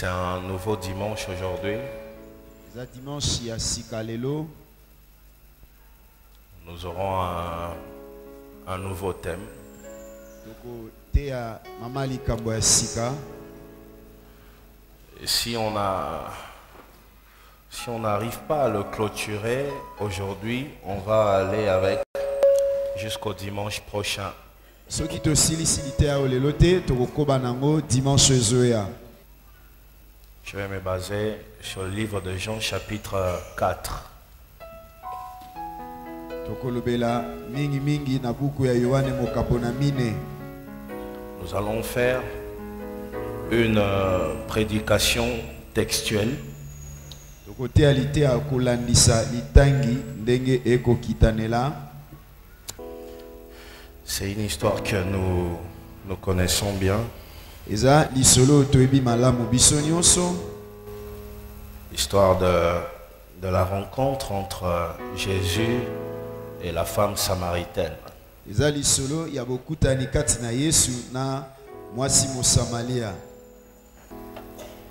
C'est un nouveau dimanche aujourd'hui. dimanche Nous aurons un, un nouveau thème. Et si on a, si on n'arrive pas à le clôturer aujourd'hui, on va aller avec jusqu'au dimanche prochain. soki tosilisili te dimanche Je vais me baser sur le livre de Jean chapitre 4. tokolobela mingimingi na buku ya yohane mokapo na mine Nous allons faire une euh, prédication textuelle C'est une histoire que nous, nous connaissons bien. Eza lisolo oyo toyebi malamu biso nyonso L'histoire de, de la rencontre entre Jésus et la femme samaritaine. eza lisolo ya bokutani kati na yesu na mwasi mosamalia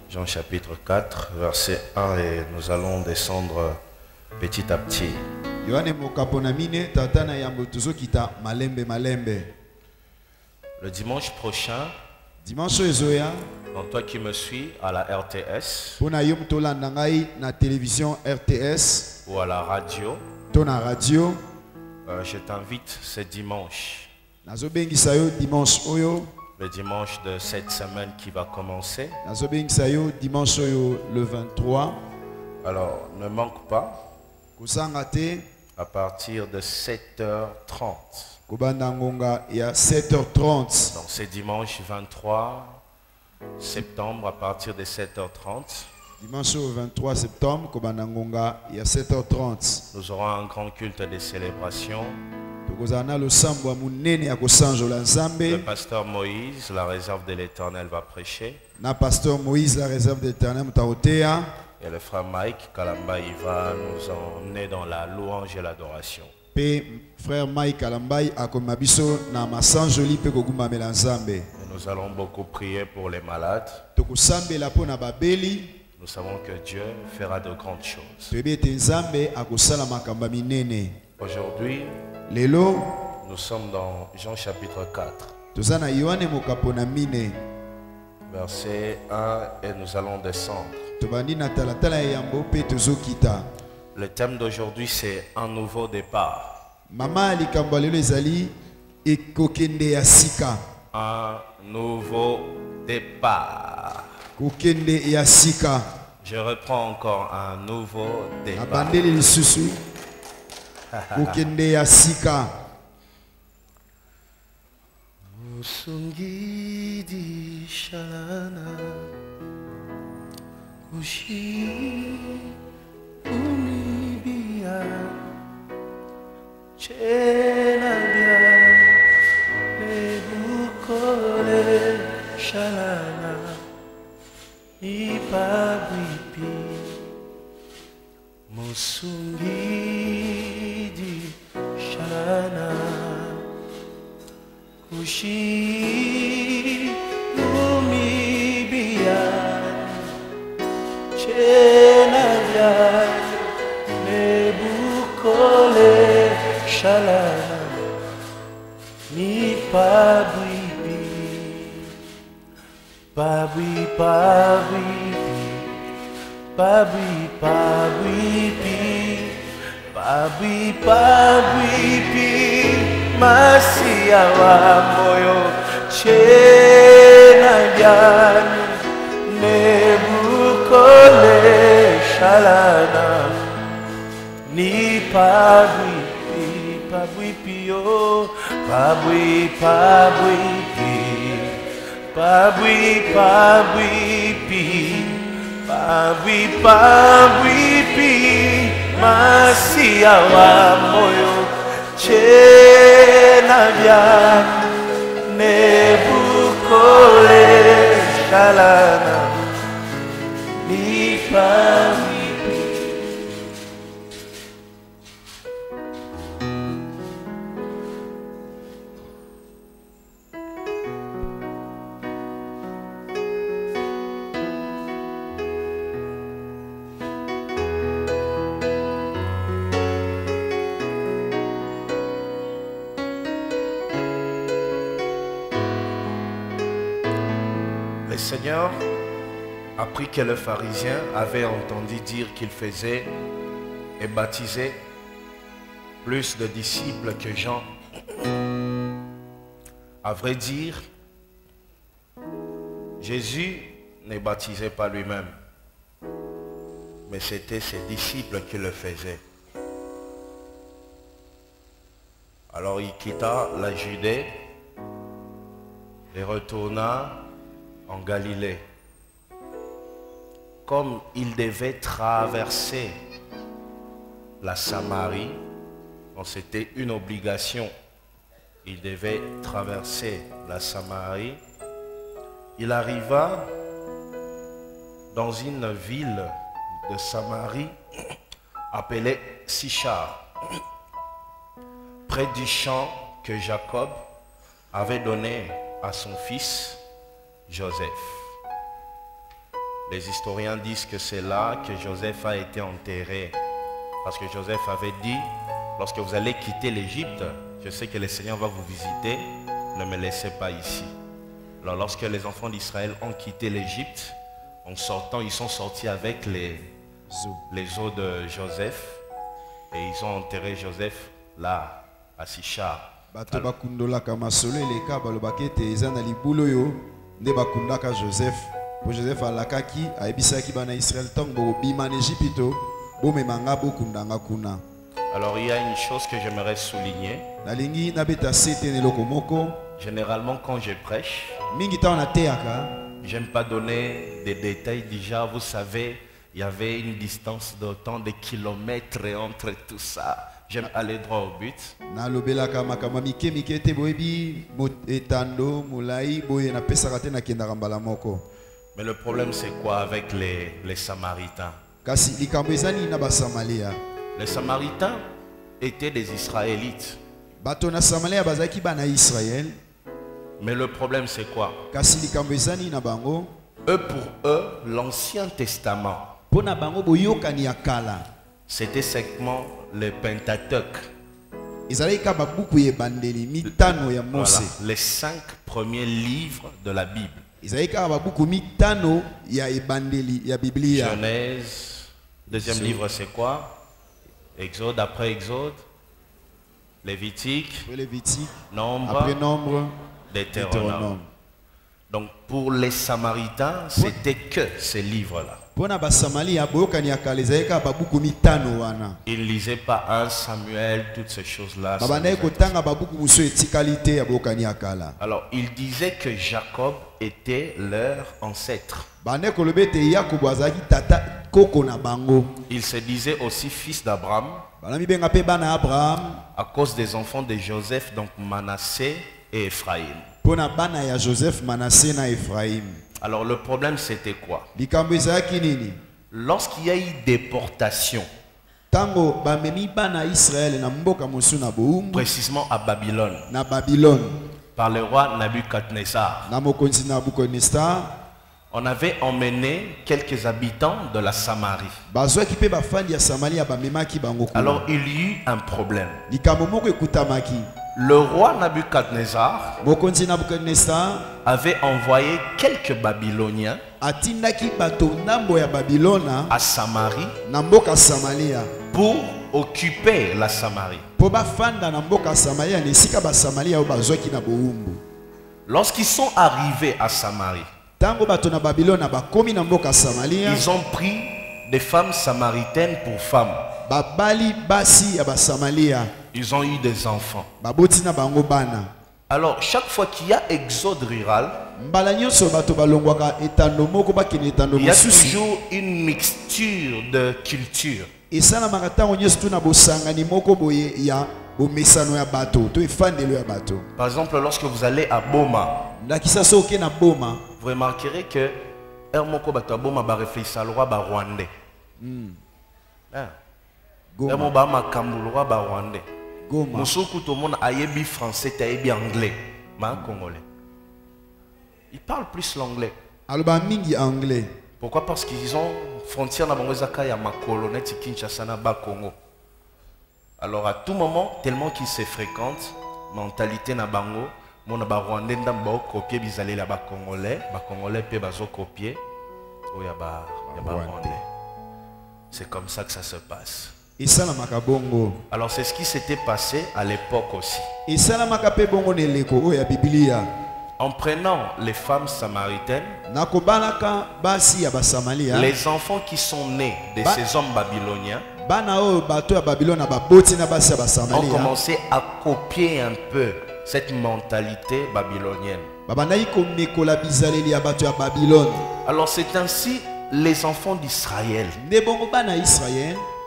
Jean chapitre 4, verset 1, et nous allons descendre petit à petit. Le dimanche prochain, dimanche ezoya donc toi qui me suis à la RTS mpo na yo moto olanda ngai na télévision rts ou à la radio, to na radio. Euh, je t'invite ce dimanche, nazobengisa yo dimanche oyo. Le dimanche de cette semaine qui va commencer. nazobengisa yo dimanche oyo le 23 Alors, ne manque pas, kosanga te à partir de 7h30. kobanda ngonga ya 7h30 Donc, c'est dimanche 23 septembre à partir de 7h30. dimanche oyo 23 septembre kobanda ngonga ya 7h30 Nous aurons un grand culte de célébration. Le pasteur Moïse, la réserve de l'éternel, va prêcher. na pasteur moïse la réserve de l'éternel Et le frère Mike Kalamba, il va nous emmener dans la louange et l'adoration. frère mike alambai akomema biso na masanjoli mpe kogumbamela nzambe nous allons beaucoup prier pour les malades. tokosambela mpo na babeli Nous savons que Dieu fera de grandes choses. toyebi ete nzambe akosala makambo ya minene Aujourd'hui, lelo nous sommes dans Jean chapitre 4, toza na yohane mokapo na mine verset 1, et nous allons descendre. Le thème d'aujourd'hui, c'est un nouveau départ. mama ya likambo ya lelo ezali ekokende ya sika Un nouveau départ. kokende ya sika Je reprends encore un nouveau départ. abandeli lisusu kokende ya sika Usungidi shalana così un via ce l'abbiamo le bucole shalana i pabipi musungi di shalana così Benaya Nebukole Shalana Mi Pabibi Pabi Pabibi Pabi Pabibi Pabi Pabibi Masia wa moyo Chena Yani Nebukole esalana ni pabui pi pio pabui pabui pi pabui pabui pi pabui pabui pi masia wa moyo chena vya nebukole shalana ni le pharisien avait entendu dire qu'il faisait et baptisait plus de disciples que Jean. À vrai dire, Jésus ne baptisait pas lui-même, mais c'était ses disciples qui le faisaient. Alors il quitta la Judée et retourna en Galilée. Comme il devait traverser la Samarie, c'était une obligation, il devait traverser la Samarie, il arriva dans une ville de Samarie appelée Sichar, près du champ que Jacob avait donné à son fils Joseph. Les historiens disent que c'est là que Joseph a été enterré. Parce que Joseph avait dit, lorsque vous allez quitter l'Égypte, je sais que le Seigneur va vous visiter, ne me laissez pas ici. Alors lorsque les enfants d'Israël ont quitté l'Égypte, en sortant, ils sont sortis avec les, les os de Joseph et ils ont enterré Joseph là, à Sichar. bato bakundolaka masolo eleka balobaki ete eza na libulu oyo nde bakundaka joseph mpo joseph alakaki ayebisaki bana ntango bokobima na ejipito bomemanga bokundanga kuna Alors il y a une chose que j'aimerais souligner. nalingi nabeta se te na eloko moko Généralement quand je prêche, mingi ntango nateyaka j'aime pas donner des détails. Déjà, vous savez, il y avait une distance de tant de kilomètres entre tout ça. J'aime aller droit au but. nalobelaka makambo mike mike ete boyebi etando molai boye napesaka te nakendaka mbala moko Mais le problème c'est quoi avec les, les Samaritains? Les Samaritains étaient des Israélites. Mais le problème c'est quoi? Eux pour eux, l'Ancien Testament, c'était seulement le Voilà, mose. les cinq premiers livres de la Bible. Ezalaki kaka babuku mitano ya ebandeli ya biblia. Genèse, deuxième livre c'est quoi? Exode après Exode, Lévitique, Après Lévitique, Nombre, après nombre. Deutéronome. Donc pour les Samaritains, c'était que ces livres-là. mpo Ils ne lisaient pas un Samuel, toutes ces choses-là. Alors, il disait que Jacob était leur ancêtre. Il se disait aussi fils d'Abraham à cause des enfants de Joseph, donc Manassé et Ephraïm. Alors, le problème, c'était quoi? Lorsqu'il y a eu déportation, précisément à Babylone, na babylone. par le roi Nabucodonosor, on avait emmené quelques habitants de la Samarie. Alors, il y eut un problème. Le roi Nabucodonosor avait envoyé quelques Babyloniens à Samarie pour occuper la Samarie. Lorsqu'ils sont arrivés à Samarie, ils ont pris des femmes samaritaines pour femmes. Ils ont eu des enfants. Alors, chaque fois qu'il y a exode rural, il y a toujours une mixture de culture. Par exemple, lorsque vous allez à Boma, vous remarquerez que Hermoko Bato à Boma va réfléchir à le roi rwandais. Goma, Hermo ba makambu le roi ba rwandais. Goma. Mosuku tout le monde ayebi français, ayebi anglais, un congolais. Il parle plus l'anglais. aloba mingi anglais Pourquoi? Parce qu'ils ont frontière na bango ezaka ya makolo neti Kinshasa na ba Congo. Alors à tout moment, tellement qu'ils se fréquentent, mentalité na bango, mona barwandais ndambo baokopie bizaleli ya bacongolais bacongolais mpe bazokopie oyo ya ba- ya Barwandais. barwandais c'est comme ça que ça se passe alors c'est ce qui s'était passé à l'époque aussi. En prenant les femmes samaritaines les enfants qui sont nés de ces hommes babyloniens ont commencé à copier un peu cette mentalité babylonienne. Alors c'est ainsi les enfants d'Israël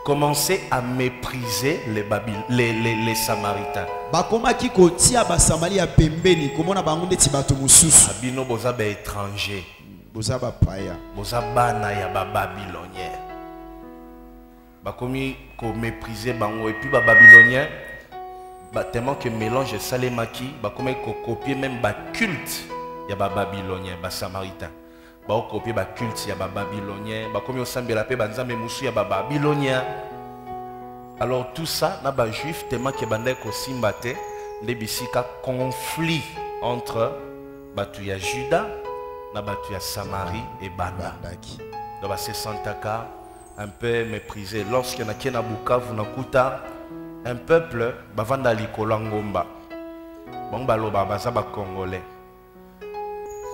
ya commençaient à mépriser les, Babyl- les, les, les Samaritains. bakomaki kotia basamalia pembeni komona bango ndeti bato mosusu boza ba étranger, boza bapaya boza bana ya ba babylonien. Bakomi ko mépriser bango et puis ba tellement que mélange salemaki, bakomi ko copier même ba culte ya ba babylonien, ba samaritain. Ba copier ba culte ya ba babylonien, bakomi osambela pe banzambe musu ya ba babylonien. alors tout ça na bajuif tellement ke bandaki kosimba te nde bisika conflit entre bato ya juda na bato ya samarie ebanda bandaki. Donc basesantaka un peu méprisé. Lorsque nakie na bukavu nakuta un peuple bavanda likolo ya ngomba. Bango baloba baza bacongolais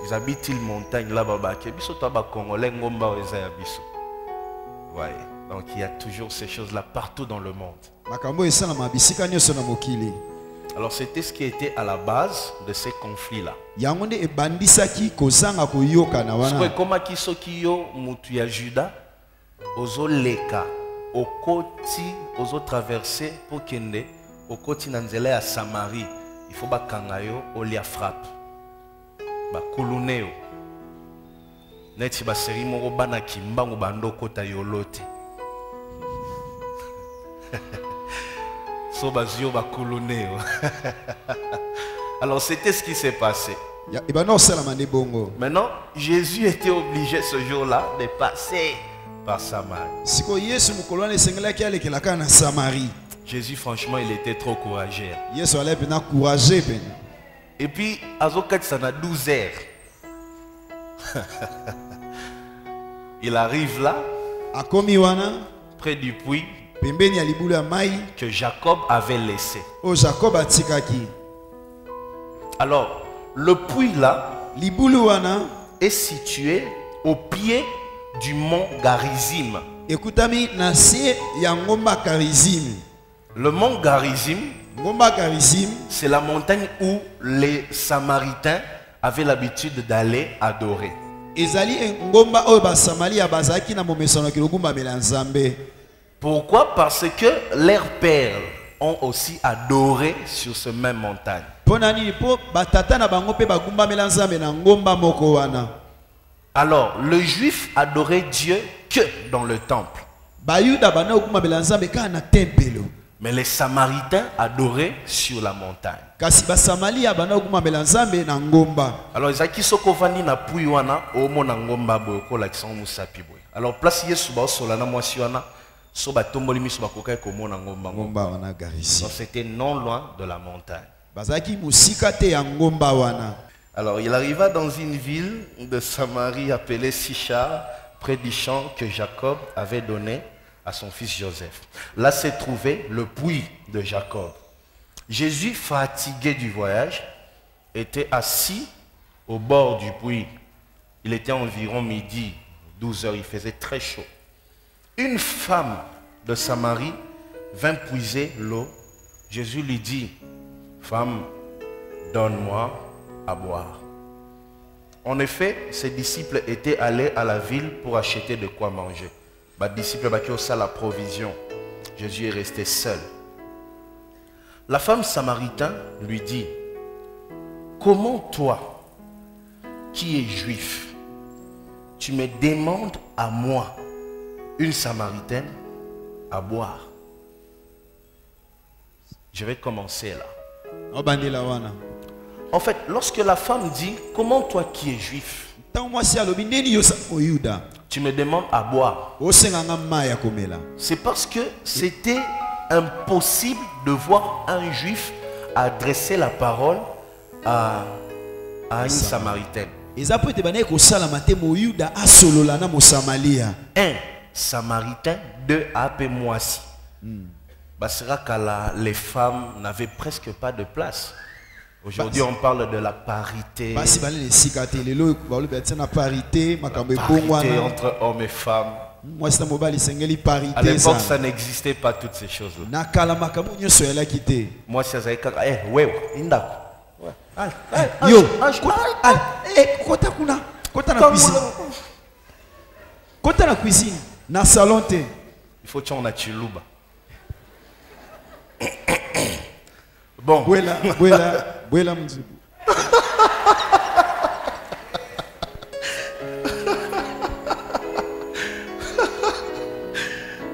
ils habitent île montagne là babake biso to bacongolais ngomba oyo eza ya biso. Ouais. donc il y a toujours ces choses là partout dans le monde. Alors c'était ce qui était à la base de ces conflits là yango nde ebandisaki kozanga koyokana siko wana. Ekomaki soki yo ya juda ozoleka okoti ozotraverse mpo kende okoti na nzela ya samarie. Il faut bakanga yo olia frappe bakulune yo neti baseri moko banaki mbangu bando okota yolo te so bazwi yo bakulune yo alors c'était ce qui s'est passé. Nde bongo. Maintenant, Jésus était obligé ce jour-là de passer par Samarie. na Jésus, franchement, il était trop courageux. Et puis, Azokat, ça a 12 heures. il arrive là, akomi wana près du puits pembeni ya libulu ya mai que Jacob avait laissé. oyo jakob atikaki Alors, le puits là libulu wana est situé au pied du mont Garizim. ekutami na se ya ngomba karizim Le mont Garizim, c'est la montagne où les Samaritains avaient l'habitude d'aller adorer. Pourquoi? Parce que leurs pères ont aussi adoré sur ce même montagne. Alors, le juif adorait Dieu que dans le temple. Na Mais les Samaritains adoraient sur la montagne. na Alors, ezalaki soki ovandi na pui wana omona ngomba ngo mosapi boye. Alors place yesu baosola na mwasi wana so batomboli miso bakokaki komona ngomba ngo. Ngomba garisi. Donc c'était non loin de la montagne. Ngomba wana. Alors il arriva dans une ville de Samarie appelée Sichar près du champ que Jacob avait donné son fils Joseph là se trouvait le puits de Jacob Jésus fatigué du voyage était assis au bord du puits il était environ midi 12 heures il faisait très chaud une femme de Samarie vint puiser l'eau. Jésus lui dit, Femme, donne-moi à boire. En effet, ses disciples étaient allés à la ville pour acheter de quoi manger. Les disciples baki ça la provision. Jésus est resté seul. La femme samaritaine lui dit, Comment toi, qui es juif, tu me demandes à moi, une samaritaine, à boire? Je vais commencer là. En fait, lorsque la femme dit, comment toi qui es juif, tu me demandes à boire, c'est parce que c'était impossible de voir un juif adresser la parole à, à une Samaritaine. Un Samaritain, deux AP Moisi. Kala, les femmes n'avaient presque pas de place. Aujourd'hui, on parle de la parité, balobi atia na parité entre hommes et femmes. À parité l'époque, ça. n'existait pas toutes ces choses-là. te Moi, c'est ça. Eh, ouais, yo. ko- ah, eh, kota kuna kota na cuisine. kota na cuisine na salon te. Il faut que on a chiluba. Bon, bwela bwela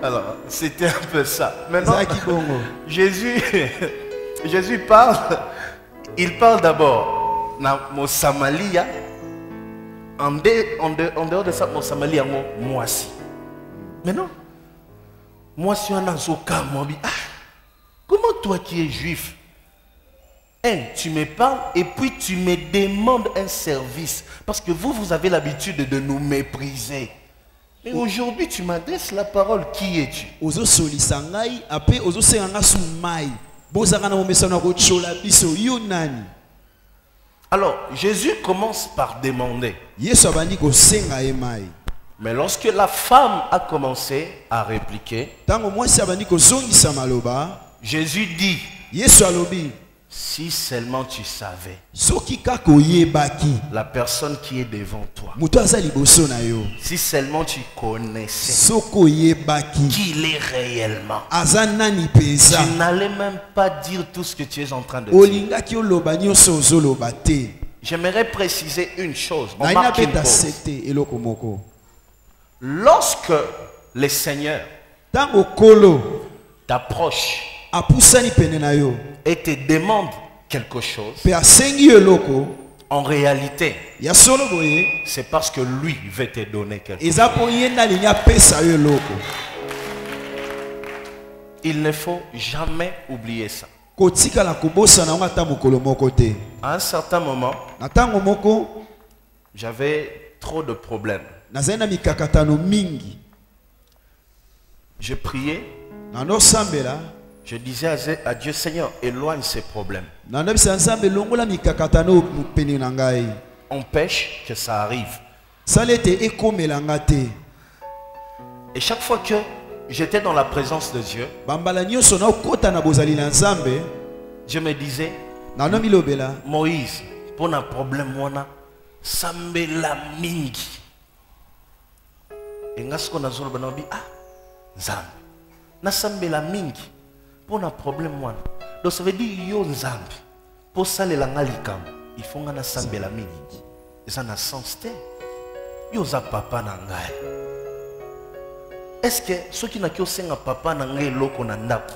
alors, c'était un peu ça. Maintenant, Jésus, Jésus parle, il parle d'abord dans Samalia, en, dehors de ça, mon Samalia, moi, aussi. Mais non, moi, si on a bi- ah, comment toi qui es juif, un, tu me parles et puis tu me demandes un service. Parce que vous, vous avez l'habitude de nous mépriser. Mais aujourd'hui, tu m'adresses la parole. Qui es-tu? Alors, Jésus commence par demander. Mais lorsque la femme a commencé à répliquer, Jésus dit, si seulement tu savais la personne qui est devant toi, si seulement tu connaissais soki oyebaki qui il est réellement, tu n'allais même pas dire tout ce que tu es en train de dire. J'aimerais préciser une chose. Lorsque le Seigneur t'approche et te demande quelque chose, en réalité, c'est parce que lui veut te donner quelque chose. Il ne faut jamais oublier ça. À un certain moment, j'avais trop de problèmes. Je priais, je disais à Dieu, Seigneur, éloigne ces problèmes. na Empêche que ça arrive. Et chaque fois que j'étais dans la présence de Dieu, na na je me disais, Moïse, pour un problème, wana, sambela mingi. Et nga nazoloba na bi ah, nzambe. Nasambela mingi. Pour un problème, wana. Donc ça veut dire yo nzambe. Pour ça les langa likambo, il faut nga nasambela mingi. Ça n'a sens te. Yo za papa na ngai. Est-ce que ceux qui n'a ki osenga papa na ngai loko na ndako,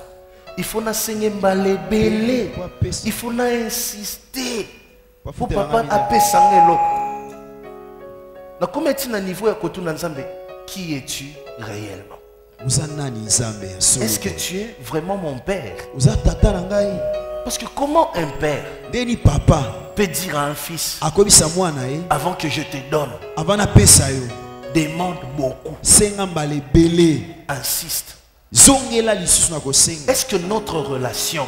il faut nasenga mbala ebele. Apesa- faut na insister. Po po afutela papa nga mingi. apesanga eloko nakoma eti na niveau ya kotuna nzambe qui es-tu réellement? Est-ce que tu es vraiment mon père? Parce que comment un père peut dire à un fils ye avant que je te donne demande beaucoup. Insiste. Est-ce que notre relation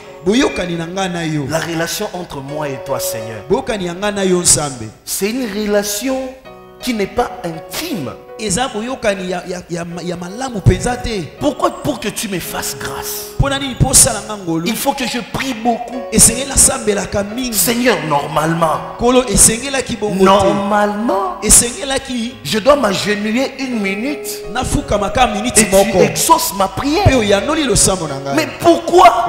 la relation entre moi et toi Seigneur? C'est une relation qui n'est pas intime pourquoi pour que tu me fasses grâce? Il faut que je prie beaucoup. Seigneur normalement. Normalement Je dois m'agenouiller une minute. Et tu exauces ma prière. Mais pourquoi?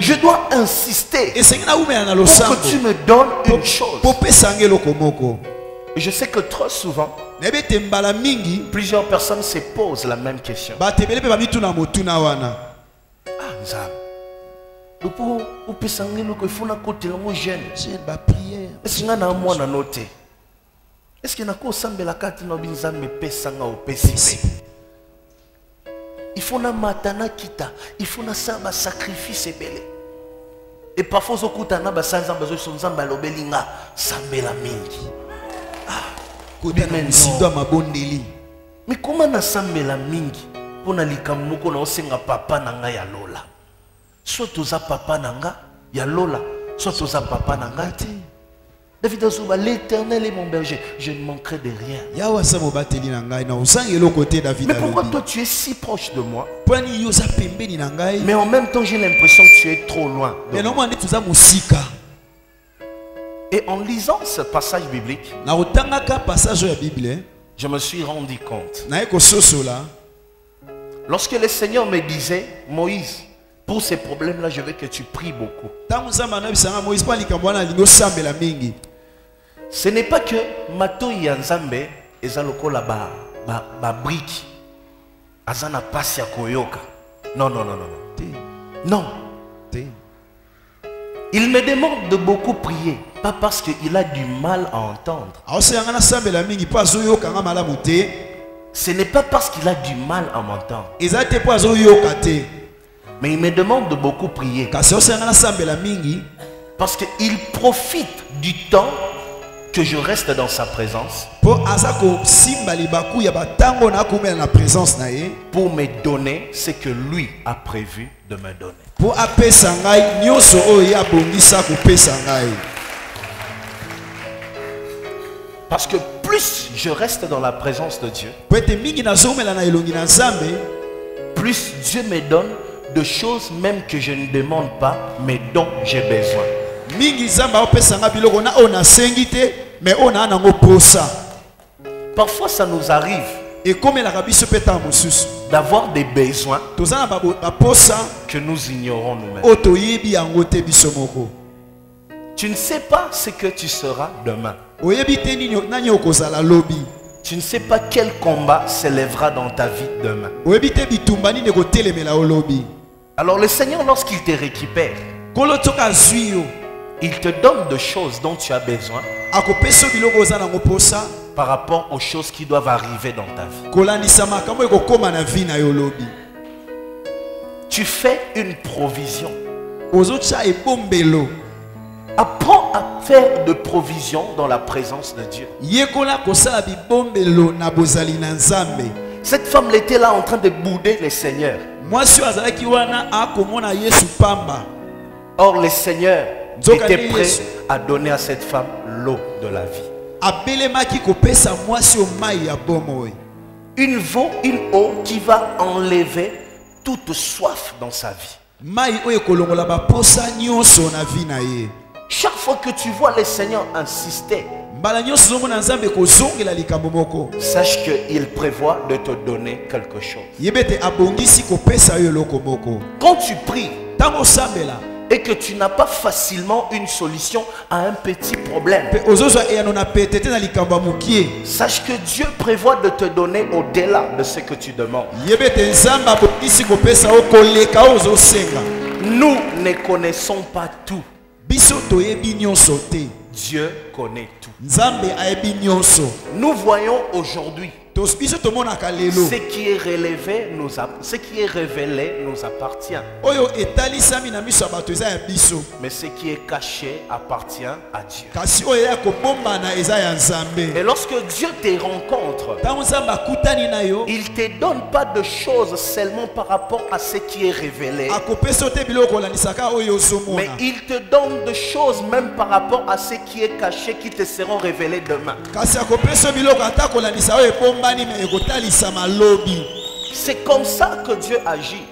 Je dois insister. Pour que tu me donnes une chose eloko Et Je sais que trop souvent, plusieurs personnes se posent la même question. mpe wana Ah, Nzambe. Lupo upesanga eloko ifuna kotela ngo jeune. jeune bapriere Est-ce nga na mwana no te? Est-ce que nako osambelaka tina obi nzambe pesanga opesi pe? Il faut na matana kita, il faut na sa ba sacrifice ebele. et parfois ozokutana basali nzambe azoso nzambe alobeli nga sambela mingi kota na Mais misindo ya mabondeli. Me koma nasambela mingi mpo na likambo moko naosenga papa na ngai ya lola. So toza papa na nga ya lola so toza papa na ngai te. David azoba l'éternel est mon berger je ne manquerai de rien. Yawe asa mobateli na ngai na ozangi eloko te david mais pourquoi toi tu es si proche de moi? Mpo nini yo oza pembeni na ngai. Mais en même temps j'ai l'impression que tu es trop loin moi. naomona nde toza mosika et en lisant ce passage biblique je me suis rendu compte. lorsque le seigneur me disait moïse pour ces problèmes là je veux que tu pries beaucoup. Ce n'est pas que matoi ya nzambe eza lokola ba, ba, ba briki aza na pasi koyoka. Non non non non non. Non il me demande de beaucoup prier. Pas parce qu'il a du mal à entendre. Ce n'est pas parce qu'il a du mal à m'entendre. Mais il me demande de beaucoup prier. Parce qu'il profite du temps que je reste dans sa présence pour me donner ce que lui a prévu de me donner. Ngai parce que plus je reste dans la présence de Dieu plus Dieu me donne de choses même que je ne demande pas, mais dont j'ai besoin. Mingi nzambe aopesa ngai biloko na oyo nasengi te me oyo naa nango posa Parfois, ça nous arrive ekomelaka biso mpe ntango mosusu d'avoir des besoins toza na baposa que nous ignorons nous-mêmes. oyo toyebi yango te biso moko Tu ne sais pas ce que tu seras demain. oyebi te nani okozala lobi Tu ne sais pas quel combat s'élèvera dans ta vie demain. Alors le Seigneur, lorsqu'il te récupère, il te donne de choses dont tu as besoin par rapport aux choses qui doivent arriver dans ta vie. Tu fais une provision. Apprends à faire de provision dans la présence de Dieu. Cette femme était là en train de bouder le Seigneur. Or, le Seigneur était prêt à donner à cette femme l'eau de la vie. Une, veau- une eau qui va enlever toute soif dans sa vie. Chaque fois que tu vois le Seigneur insister, sache qu'il prévoit de te donner quelque chose. Quand tu pries et que tu n'as pas facilement une solution à un petit problème, mokie sache que Dieu prévoit de te donner au-delà de ce que tu demandes. Nous ne connaissons pas tout. Dieu connaît tout. Nous voyons aujourd'hui Ce qui est relevé nous ce qui est révélé nous appartient, mais ce qui est caché appartient à Dieu. Et lorsque Dieu te rencontre, il ne te donne pas de choses seulement par rapport à ce qui est révélé, mais il te donne de choses même par rapport à ce qui est caché qui te seront révélées demain. C'est comme ça que Dieu agit.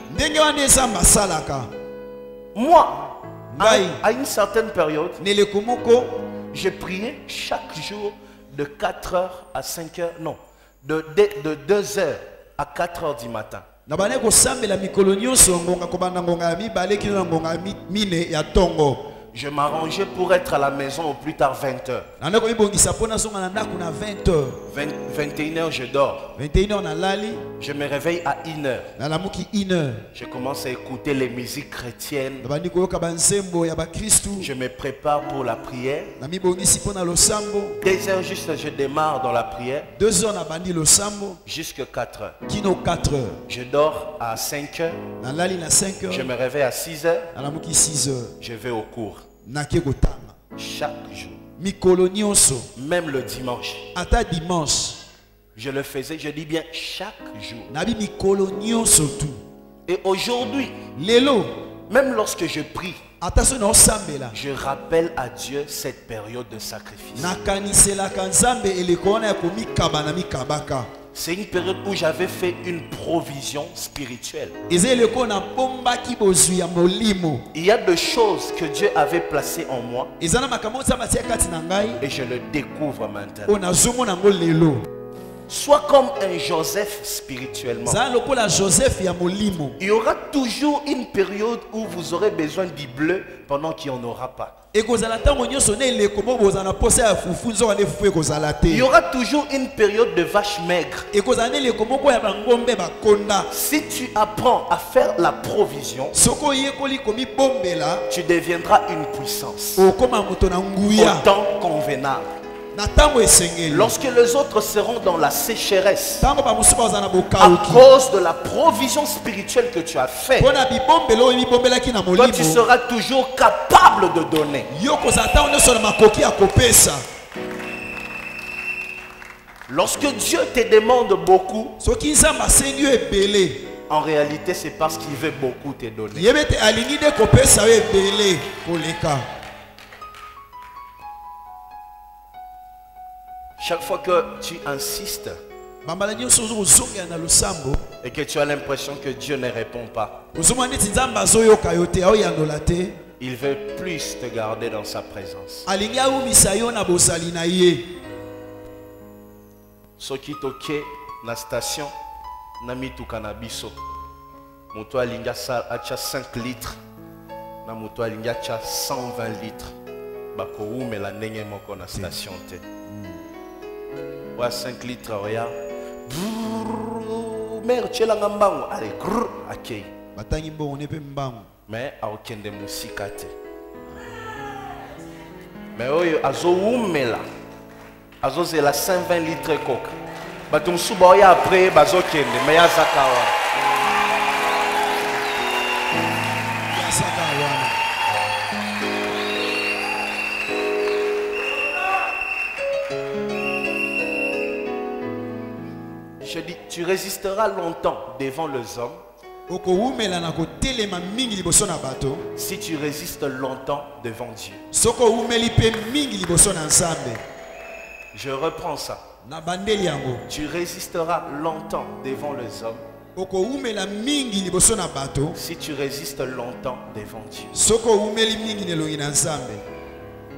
Moi, à, une certaine période, je priais chaque jour de 4 heures à 5 heures, non, de, de, de 2 heures à 4 heures du matin. na bandaki kosambela mikolo nyonso ngonga kobanda ngonga ya mibale kino na ngonga ya mi- mine ya ntongo Je m'arrangeais pour être à la maison au plus tard 20h. nanda komibongisa mpo nazonga na ndako na 20 heures 21h, je dors. 21 heures nalali Je me réveille à 1h. nalamuki 1 heure Je commence à écouter les musiques chrétiennes. Je me prépare pour la prière. namibongisi mpo na losambo Deux heures juste, je démarre dans la prière 2 heures nabandi losambo jusqu'à 4 heures. kino 4 heures Je dors à 5 heures. nalali na 5 Je me réveille à 6 heures. nalamuki 6 heures Je vais au cours. Chaque jour. Même le dimanche. ata dimanche Je le faisais, je dis bien chaque jour. Et aujourd'hui, même lorsque je prie, je rappelle à Dieu cette période de sacrifice. C'est une période où j'avais fait une provision spirituelle. Il y a des choses que Dieu avait placées en moi et je le découvre maintenant. Sois comme un Joseph spirituellement. Il y aura toujours une période où vous aurez besoin du bleu pendant qu'il n'y en aura pas. Il y aura toujours une période de vache maigre. Si tu apprends à faire la provision, tu deviendras une puissance. Au temps convenable. Lorsque les autres seront dans la sécheresse, à cause de la provision spirituelle que tu as fait, mpo na bibombelo oyo mibombelaki na toi tu seras toujours capable de donner. Lorsque Dieu te demande beaucoup, en réalité c'est parce qu'il veut beaucoup te donner. Chaque fois que tu insistes et que tu as l'impression que Dieu ne répond pas, il veut plus te garder dans sa présence. soki toke na station na mituka na biso moto alingi atya 5 litres na moto alingi atya 120 litres bakowumela ndenge moko na station te oya 5 litres oya. Mere tyelanga mbango ale grr akei batangi mbongo ne mpe mbangu me aokende mosika te me oyo azowumela azozela 120 litre ekoka bato mosusu baoya apres bazokende me yazaka wa tu résisteras longtemps devant les hommes. Si tu résistes longtemps devant Dieu. Je reprends ça. Tu résisteras longtemps devant les hommes. Si tu résistes longtemps devant Dieu.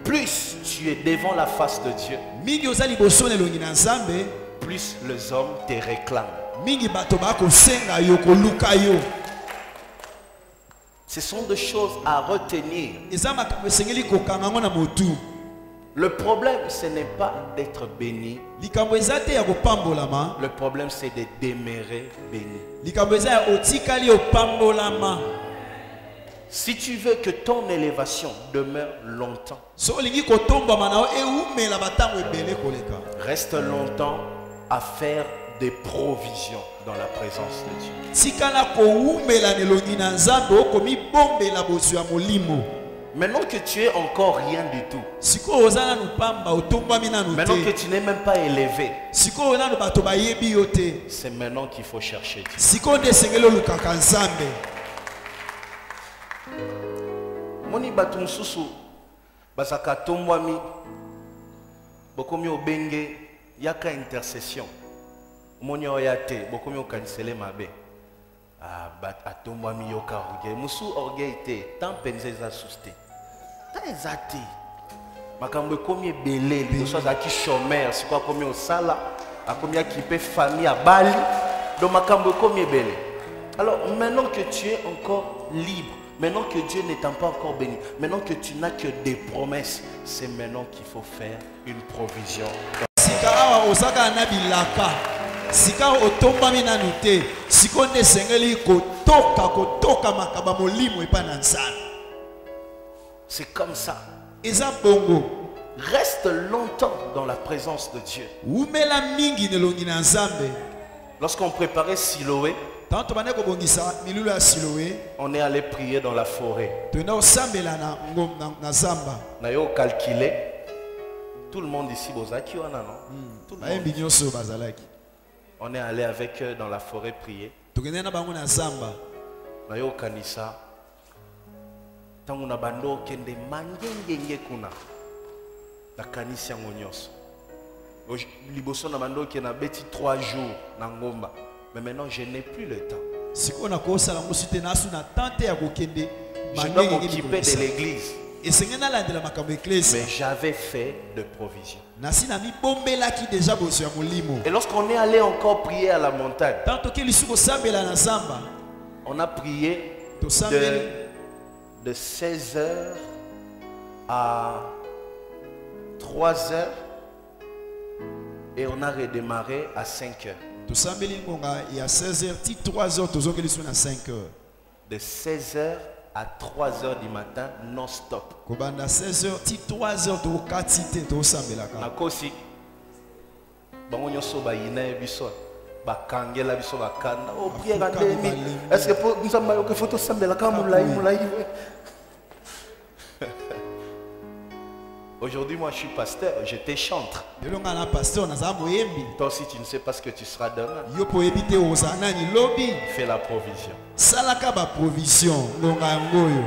Plus tu es devant la face de Dieu plus les hommes te réclament Ce sont des choses à retenir. Le problème, ce n'est pas d'être béni. Le problème, c'est de demeurer béni. Si tu veux que ton élévation demeure longtemps, koleka reste longtemps à faire des provisions dans la présence de Dieu. Maintenant que tu es encore rien du tout, maintenant que tu n'es même pas élevé, c'est maintenant qu'il faut chercher Dieu. moni bato mosusu bazalaka tombwami bokomi obenge yaka intercession. Omoni oya te bokomi okanisele mabe. Ah, bat- atombwami yoka orgueil. Mosu orgueil te tan mpenza eza susu te tan eza te. Makambo ekomi ebele liboso azalaki chômeur sikoyo akomi osala akomi akipe famille abali donc makambo ekomi ebele. Alors maintenant que tu es encore libre Maintenant que Dieu n'est pas encore béni, maintenant que tu n'as que des promesses, c'est maintenant qu'il faut faire une provision. Sika awa ozaka na bilaka sika otombami nanu te sikoyo nde esengeli kotoka kotoka makaba molimo epai na nzambe C'est comme ça. eza bongo Reste longtemps dans la présence de Dieu. umela mingi na elongi na nzambe Lorsqu'on préparait Siloé, on est allé prier dans la forêt. Nayo calculé. Tout le monde ici, Bozaki, wana, non? Tout le monde. On est allé avec eux dans la forêt prier. Nayo kanisa. Tango na bando kende mangengenge kuna. Na kanisa yango nyonso. Oj- Liboso na bando ke na beti 3 jours na ngomba. Mais maintenant je n'ai plus le temps. sikoyo nakosala mosu te nasu na temps te ya kokende Je dois m'occuper de l'église. Mais j'avais fait de provisions. Et lorsqu'on est allé encore prier à la montagne, on a prié de, de 16h à 3h et on a redémarré à 5h. tosambeli ngonga ya 16h ti 3h tozongeli lisu na 5h De 16h à 3h du matin, non-stop. kobanda 16h ti 3h tokokati te tosambelaka nakosi bango nyonso bayina ye biso bakangela biso bakanda o priere Afuka andemi balembi. estce po nzambe ayoki fo tosambelaka molai molai Aujourd'hui, moi, je suis pasteur, nazala moyembi Toi aussi, tu ne sais pas ce que tu seras demain. Fais la provision. salaka yango oyo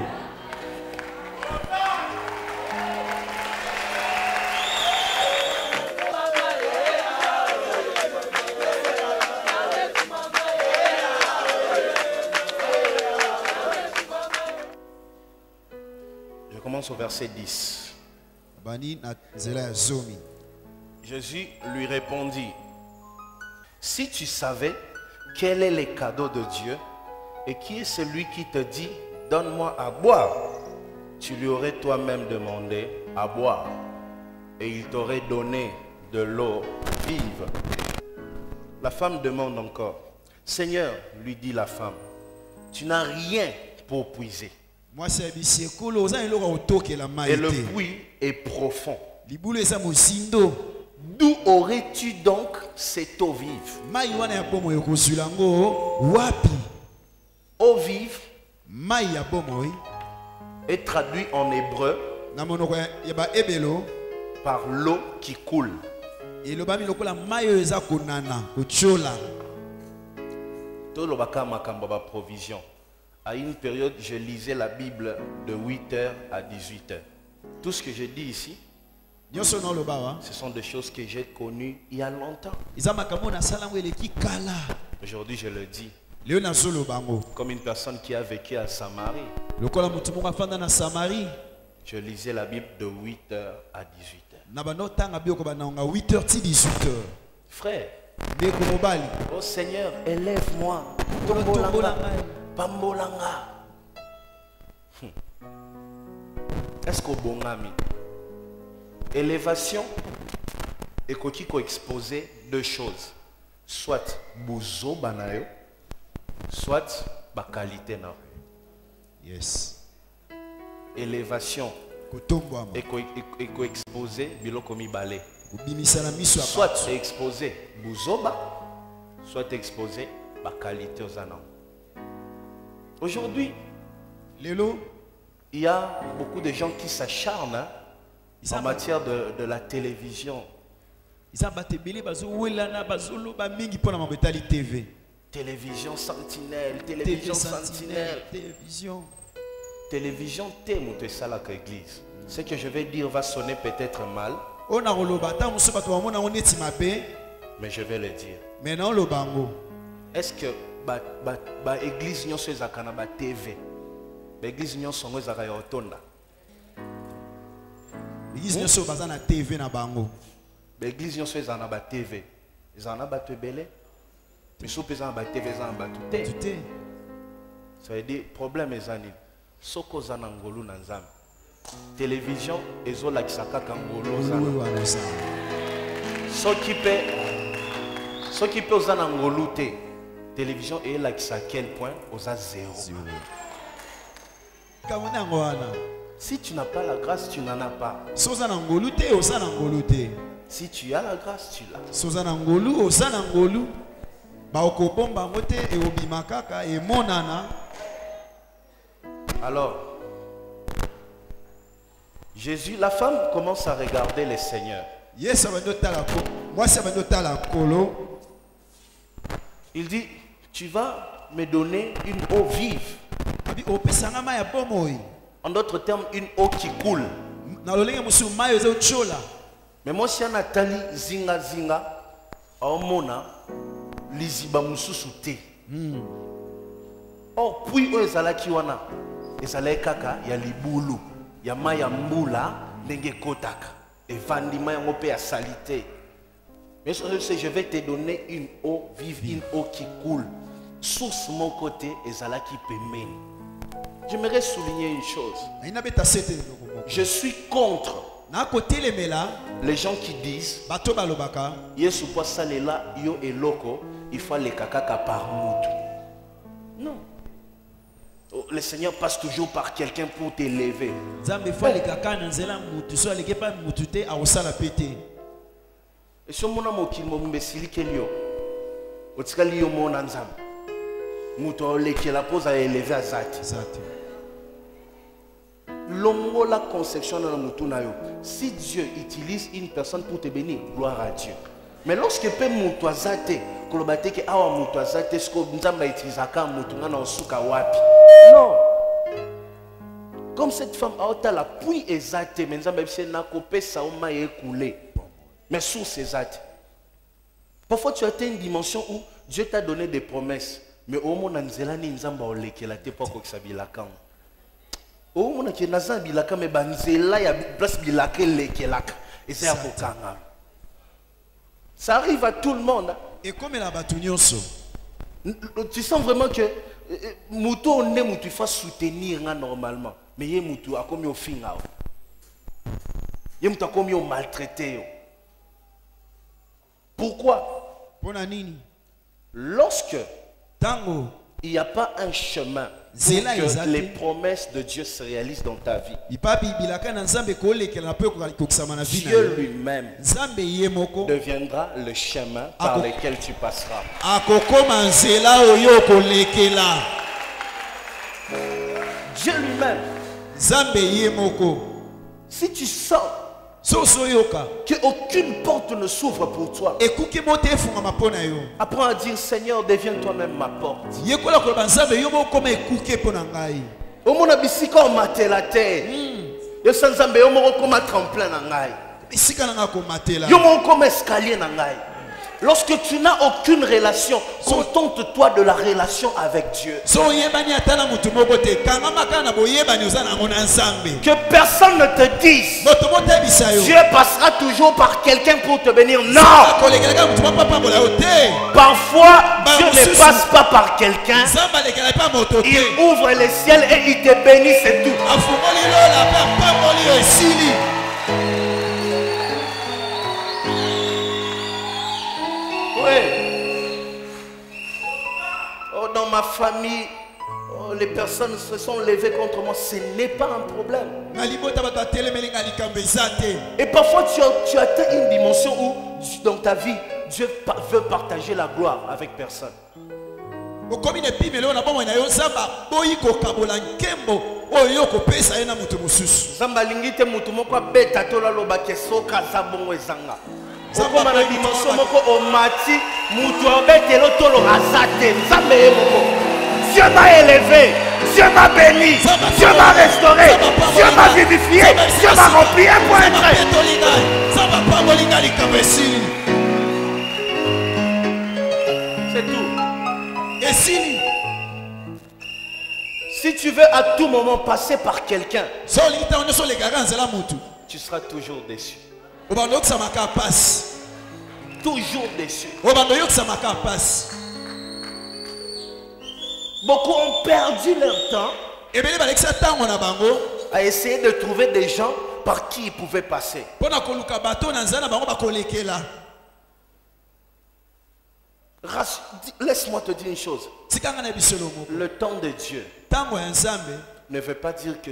Je commence au verset 10. Jésus lui répondit, si tu savais quel est le cadeau de Dieu et qui est celui qui te dit, donne-moi à boire, tu lui aurais toi-même demandé à boire et il t'aurait donné de l'eau vive. La femme demande encore, Seigneur, lui dit la femme, tu n'as rien pour puiser et le puits est profond. D'où aurais-tu donc cette eau vive? Eau vive est traduit en hébreu par l'eau qui coule. makambo ba provision. À une période, je lisais la Bible de 8h à 18h. Tout ce que je dis ici, ce sont des choses que j'ai connues il y a longtemps. Aujourd'hui, je le dis comme une personne qui a vécu à Samarie. Je lisais la Bible de 8h à 18h. na bando otanga biloko banangonga 8h ti 18h Frère, mobali oh Seigneur, élève-moi. Pambolanga. Hmm. Est-ce qu'au bongami Élévation et ko exposer deux choses. Soit bozo banayo, soit ba qualité na. yo. yes Élévation kotombwama et ko exposer biloko mibale. kobimisa na miso ya Soit exposer bozoba, soit exposer ba qualité aux Aujourd'hui, Il y a beaucoup de gens qui s'acharnent hein, en matière de, de la télévision. Télévision sentinelle, télévision sentinelle télévision Télévision thème de ça la église. Ce que je vais dire va sonner peut-être mal, neti mabe mais je vais le dire. Est-ce que ba, ba, ba église nyonso ezalaka na ba TV ba église nyonso yango ezalaka ya otonda eglise nyonso baza na tv na bango. Ba église nyonso ezala na ba TV ezala na bato ebele misu mpe eza na ba TV eza na bato te. Tu te. Ça veut dire problème eza nini? Soki oza na ngolu na nzambe télévision ezolakisa kaka ngolu oza na. Ngulu wana osala. soki mpe soki mpe oza na ngolu te télévision eyelakisa à quel point? Oza zéro. Si tu n'as pas la grâce tu n'en as pas. So oza na ngolu te oza na ngolu te. Si tu as la grâce tu l'as. So oza na ngolu oza na ngolu. Bakobomba yango te eobima kaka emonana alors Jésus la femme commence à regarder le Seigneur yesu abandi otala ko- mwasi abandi otala nkolo il dit tu vas me donner une eau vive. Mai en d'autres termes une eau qui coule. Na lolenge mosusu mai oza otyola me mwasi wana atali zingazinga aomona liziba mosusu te. Or pui oyo ezalaki wana ezalaki kaka ya libulu. Ya mai ya mbula ndenge ekotaka. Evandima yango mpe ya sali te mais ce que je vais te donner une eau vive une eau qui coule. Source moko te ezalaki pembeni j'aimerais souligner une chose. Je suis contre les gens qui disent yesu yo eloko il faut aleka kaka par non. Oh, le seigneur passe toujours par quelqu'un pour t'élever nzambe efo aleka kaka na nzela mutu so aleki epai mutu te akosala mpe te esi omona mokili mobimba esilikeli yo otikali yo mona nzambe. Moto aolekela mpo ozala eleve aza te te longola conception na mutu na yo. Si dieu utilise une personne pour te bénir gloire à dieu. Mais lorsque mpe moto aza te koloba teke awa moto aza te siko nzambe autilisaka moto nga na osuka wapi? Non. Comme cette femme aotala pui eza te me nzambe ayebisi ye nakopesa o mai ekule mais source eza te parfois tu as atteint une dimension où dieu t'a donné des promesses mais omona nzela nini nzambe aolekela te mpo akokisa bilakango omonaki naza na bilaka me banzela ya bi- place bilaka elekelaka eza ya kokangama ça arrive à tout le monde hein. ekomela bato nyonso N- tu sens vraiment que eh, eh, moto oyo nde motu ifa soutenir nga normalement. Mais ye motu akomi ofinga yo ye motu akomi omaltraite yo pourquoi mpo nini? Lorsque il n'y a pas un chemin pour que les promesses de Dieu se réalisent dans ta vie. Dieu lui-même deviendra le chemin par lequel tu passeras. Dieu lui-même, si tu sens oyoka qu'aucune porte ne s'ouvre pour toi, apprends à dire Seigneur, deviens toi-même ma porte. omona bisika omatela te nzambe yo moko koma tremplin na ngai. Yo moko koma na ngai lorsque tu n'as aucune relation contente-toi de la relation avec Dieu. Que personne ne te dise Dieu passera toujours par quelqu'un pour te bénir. Non! Parfois Dieu ne passe pas par quelqu'un. Il ouvre les ciels et il te bénit c'est tout Oui. Oh, dans ma famille, oh, les personnes se sont levées contre moi. Ce n'est pas un problème. Et parfois, tu, as- tu atteins une dimension où, dans ta vie, Dieu veut partager la gloire avec personne. Moto okoma na dimension moto moko omati motu abeteli otolo aza te nzambe ye moko. Dieu m'a élevé dieu m'a béni dieu m'a restauré dieu m'a vivifié dieu m'a rempli un point trait c'est tout. Esili si tu veux à tout moment passer par quelqu'un tu seras toujours déçu toujours déçu. Beaucoup ont perdu leur temps bango à essayer de trouver des gens par qui ils pouvaient passer. Laisse-moi te dire une chose. Le temps de Dieu ne veut pas dire que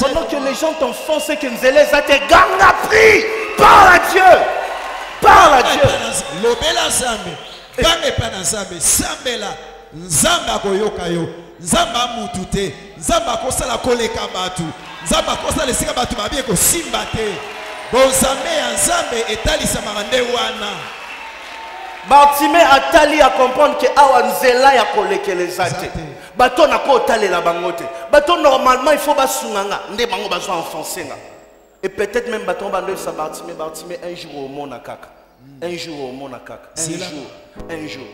pendant que les gens t'enfoncent que nzela eza te ganga prie parle à dieu. Parle à dieu. lobela nzambe ganga epai na nzambe sambela nzambe akoyoka yo. Nzambe amutu te. Nzambe akosala koleka bato nzambe akosala esika bato babi kosimba te. Bonzambe ya nzambe etalisamaka nde wana. Atali akomprendre ke awa nzela ya kolekela eza Eza te te. Bato nako otalela bango te. Bato normalement il faut basunga nga nde bango bazwa enfonce nga. Et peut-être même bato ngo bandoyebisa bartime bartime un jour omona kaka. Un jour omona kaka. Un jour. Un jour.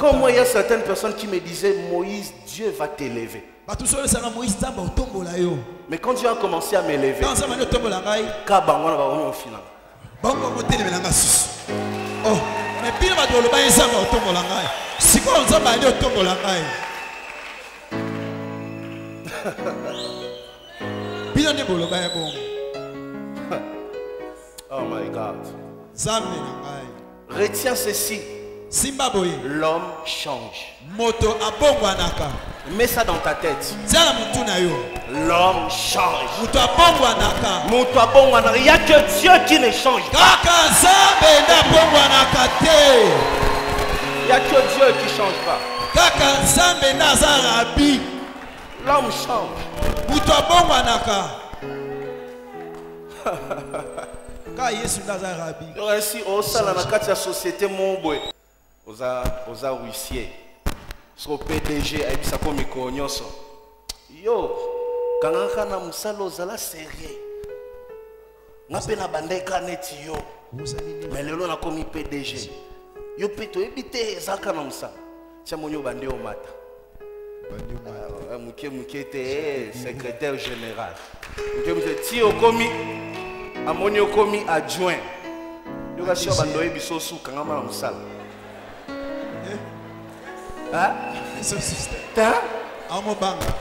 Comme moi il y a certaines personnes qui me disaient Moïse Dieu va t'élever. Mais quand Dieu a commencé à m'élever ntango nzambe andi otombola ngai ka bango na bakomi ofina bango bakotelemela susu oh me bino bato baloba ye nzambe otombola ngai sikoyo nzambe andi otombola ngai nde boloba ye bongo. Oh my God. Nzambe na ngai. Retiens ceci. Simba boye. L'homme change. Moto abongwanaka. Mets ça dans ta tête. Tia na motu na yo. L'homme change. Moto abongwanaka. Moto abongwana il y a que Dieu qui ne change pas. Kaka nzambe nde abongwanaka te. Il y a que Dieu qui change pas. Kaka nzambe nde aza rabi l'homme change ainsi na kati ya société moko boye oza oza huissier. Pdg ayebisako mikolo nyonso. Yo kangaka na mosala ozala serie nga mpe na bandeka neti yo. Me lelo pdg yo mpe toyebi te ezalaka na mosala. Tia moni moke moke te secrétaire général. Moke moke ti okomi amoni okomi adjoint. Yo kasi yo bando oyebi so osukanga na mosala. Sister ta amobanga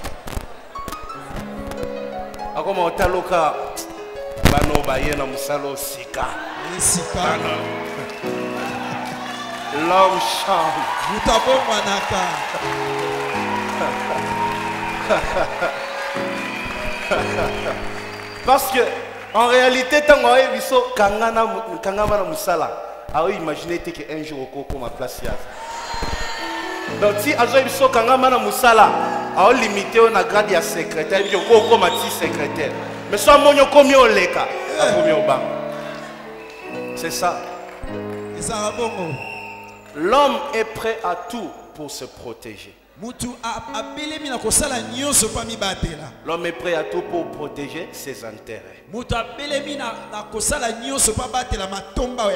akoma otaloka bano baye na mosala osika. L'homme parce que en réalité ntango ayebi so kangana mo- kangama na mosala aoimagine te ke un jour okokoma place ya donc ti azoyebi so kangama na mosala aolimite oyo na grade ya secrétaire. Ke okokoma ti secrétaire. Mais so amoni okomi oleka akomi obanga c'est ça. Bongo l'homme est prêt à tout pour se protéger l'homme est prêt à tout pour protéger ses intérêts.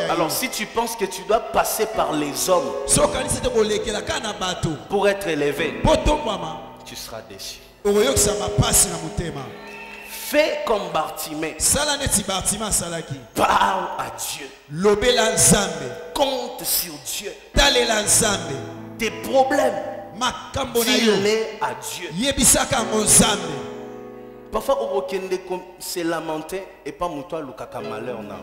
Alors si tu penses que tu dois passer par les hommes pour être élevé tu seras déçu. fais comme Bartimée. Parle à Dieu. Compte sur Dieu. Tes problèmes dis-les à Dieu. Parfois okokende ko- se lamenter et pas moto alukaka malheur na.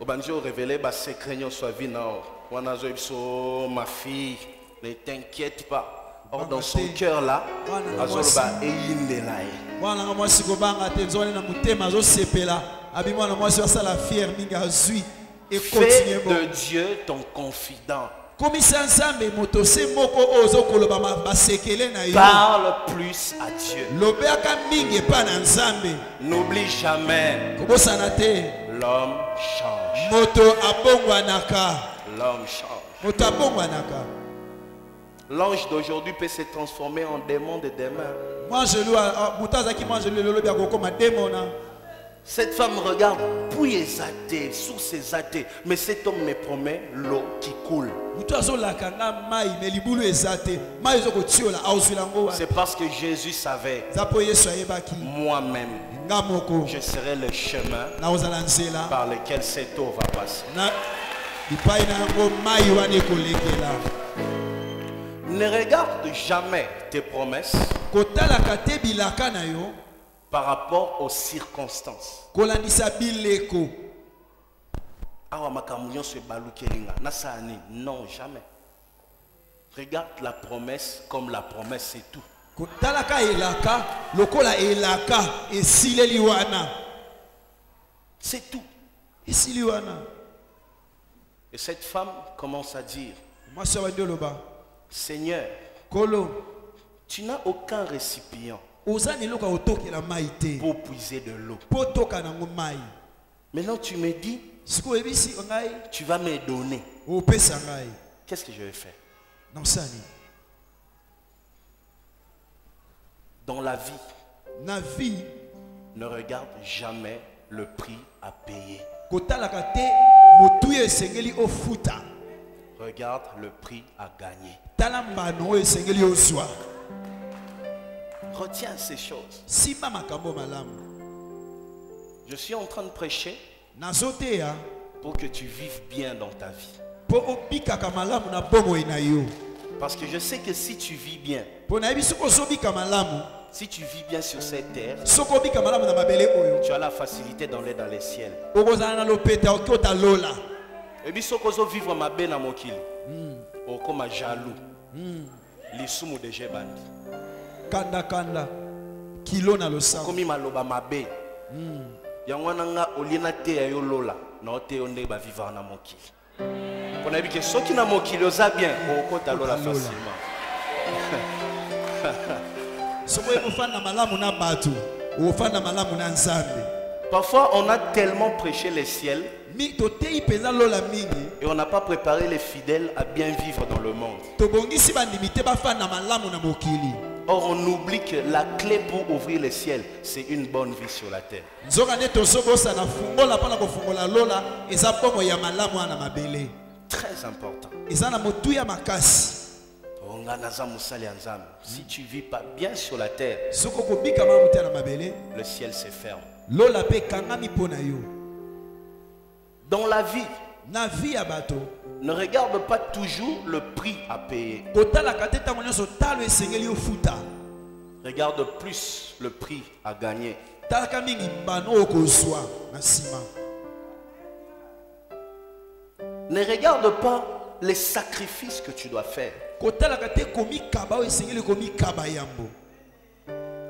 Obandi orévele basekret nyonso avi na. Yo wana azoyebi so ma fille ne t'inquiète pas. Or dans son cœur là Wana azoloba eyindela ye mwananga mwasi kobanga te nzwani na azosepela mwasi asala mingi azwi ekontinue fais de Dieu ton confident parle plus à Dieu. N'oublie jamais. L'homme change. L'homme change. L'ange d'aujourd'hui peut se transformer en démon de demain. Cette femme regarde, puis est athée, sous ses athées. Mais cet homme me promet l'eau qui coule. C'est parce que Jésus savait, moi-même, je serai le chemin par lequel cette eau va passer. Ne regarde jamais tes promesses par rapport aux circonstances. kolandisa bileko. Awa makambo nyonso ebalukeli nga nasala nini non jamais. Regarde la promesse comme la promesse c'est tout. Kotalaka elaka lokola elaka esileli wana. C'est tout. Esili wana. Et cette femme commence à dire mwasi oloba seigneur kolo tu n'as aucun récipient pour puiser de l'eau. Maintenant tu me dis tu vas me donner. qu'est-ce que je vais faire? Dans la vie. Na vie. Ne regarde jamais le prix à payer. Regarde le prix à gagner retiens ces choses. Je suis en train de prêcher pour que tu vives bien dans ta vie. Parce que je sais que si tu vis bien, si tu vis bien sur cette terre, tu as la facilité d'aller dans les ciels. Et puis, si tu vivre ma belle à ou comme jaloux, lisumu de jebandi, kandakanda kilo na losango comme maloba mabe, yango wana nga oliena te ya yo lola, na o te yo nde ba vivre na mokili. Pona yebi ke soki na mokili oza bien, okota lola facilement. soki oyebi ofanda malamu na bato ofanda malamu na nzambe. Parfois, on a tellement prêché lola mingi. et on n'a pas préparé les fidèles à bien vivre dans le monde. Or, on oublie que la clé pour ouvrir les ciels, c'est une bonne vie sur la terre. Très important. Si tu vis pas bien sur la terre, le ciel se ferme. Dans la vie, ne regarde pas toujours le prix à payer. Regarde plus le prix à gagner. Ne regarde pas les sacrifices que tu dois faire.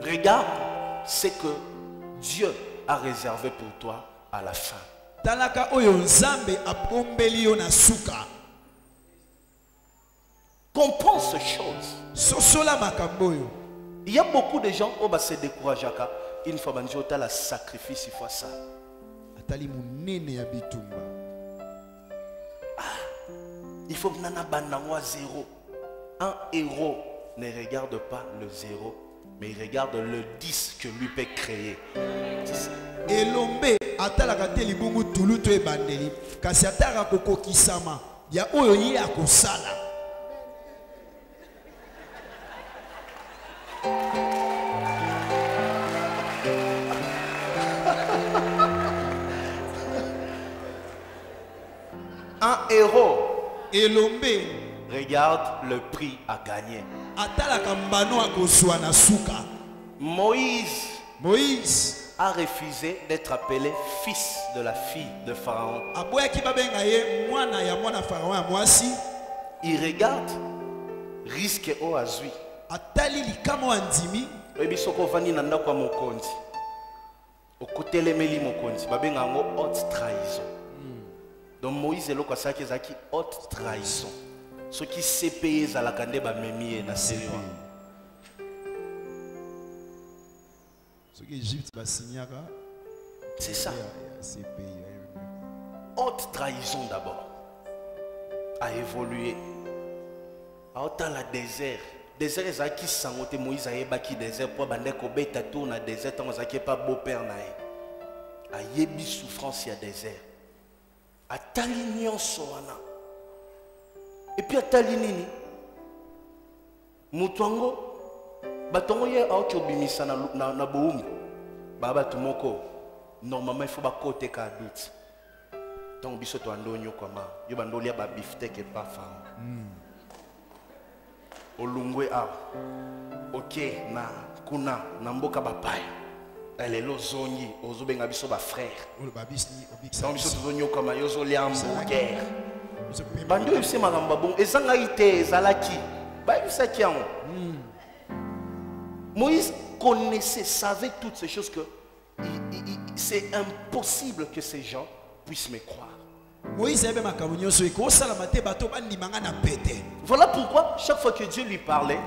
Regarde ce que Dieu a réservé pour toi à la fin. Talaka oyo nzambe abombeli yo na suka Comprends ces choses. sosola makambo oyo Il y a beaucoup de gens qui se découragent une fois la sacrifice, il faut ça. atali monene ya bitumba Il faut que nana banangwa zéro. Un héros ne regarde pas le zéro, mais il regarde le 10 que lui peut créer. Elombe atalaka te libungu tulu to ebandeli. Kasi atalaka kokokisama. Ya oyo ye akosala Un héros. Elombe regarde le prix à gagner. Moïse moïse a refusé d'être appelé fils de la fille de Pharaon. Il regarde risque au azui. oyebi soki ovandi na ndako ya mokonzi okotelemeli mokonzi babenga yango haute trahison donc moïse eloko asalaki ezalaki haute trahison soki cpe ezalaka nde bamemi ye na seri wana soki egypte basinyaka c'est ça. Cpi haute trahison d'abord a évolué. Aotala désert. Désert ezalaki sango te moïse ayebaki désert mpo abandai kobeta tour na désert ntango azalaki epa beau-père na ye ayebi souffrance ya désert. Atali nyonso wana epuis atali nini? Moto yango bato yango ye aoki obimisa na, na, na bowumbu baya bato moko normalement ifo bakoteka adute ntango biso toando onyokwama yo bando olia babiftek epa famo olungwe awa. Oke na kuna na mboka bapaya lelo ozongi ozobenga biso bafrère ntango biso. tozonyokwama yo ozolia hamburger Makambo babongo te ezalaki. Bayebisaki yango. Moïse connaissait savait toutes ces choses que c'est impossible que ces gens puissent me croire. Voilà pourquoi chaque fois que Dieu lui parlait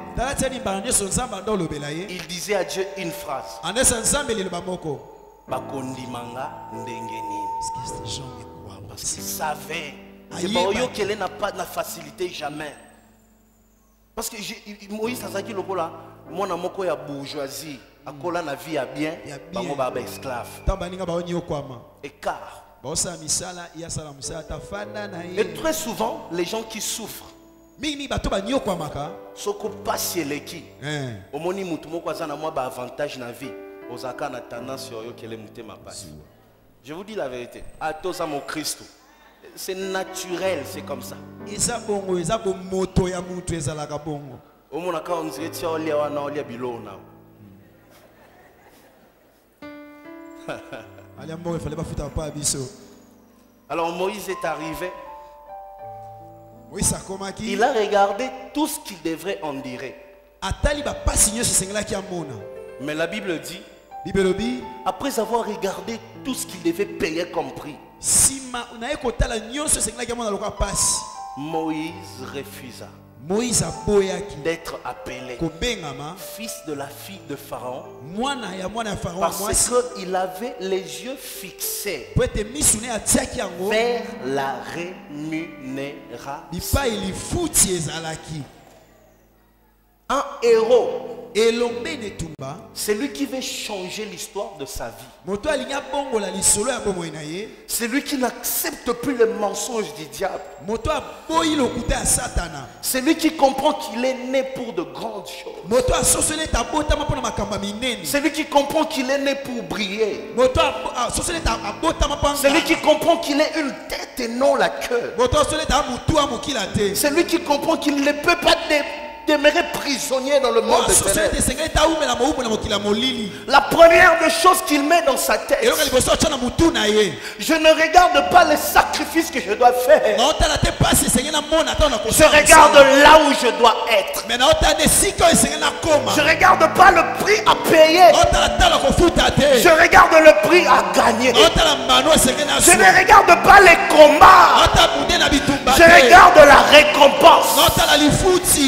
il disait à Dieu une phrase. Parce qu'il savait C'est baoyokele na pas na facilité jamais. Parce que moïse azalaki lokola mwana moko ya bourgeoisie akola na vie ya bien bango baya baesclave ntango baninga baonyokwama écart. Baosala misala ye asala mosala tafanda na et ye très souvent les gens qui souffrent mingi bato banyokwamaka soko pasi eleki. Eh, omoni mutu moko aza na mwa baavantage na vie. Ozalaka na tendance ya oyokele motema pasi je vous dis la vérité. Atoza mokristo c'est naturel c'est comme ça. Eza bongo eza bomoto ya mutu ezalaka bongo. Omonaka ondire tia olia wana olia biloko nao alia mbongo efale bafuta papa ya biso. Alors moïse est arrivé. Moïse akomaki. Il a regardé tout ce qu'il devrait en dire. Atali bapasi nyonso esengelaki amona. Mais la bible dit bible elobi après avoir regardé tout ce qu'il devait payer comme prix moïse refusa moïse d'être appelé fils de la fille de pharaon. Parce qu'il avait les yeux fixés vers la rémunération. Un héros, c'est lui qui veut changer l'histoire de sa vie. C'est lui qui n'accepte plus les mensonges du diable. C'est lui qui comprend qu'il est né pour de grandes choses. C'est lui qui comprend qu'il est né pour briller. abotama mpo C'est lui qui comprend qu'il est une tête et non la queue. C'est lui qui comprend qu'il ne peut pas dé- demeurer prisonnier dans le monde molili La première des choses qu'il met dans sa tête, je ne regarde pas les sacrifices que je dois faire. Je regarde là où je dois être. Je regarde pas le prix à payer. Je regarde le prix à gagner. Je ne regarde pas les combats. Je regarde la récompense.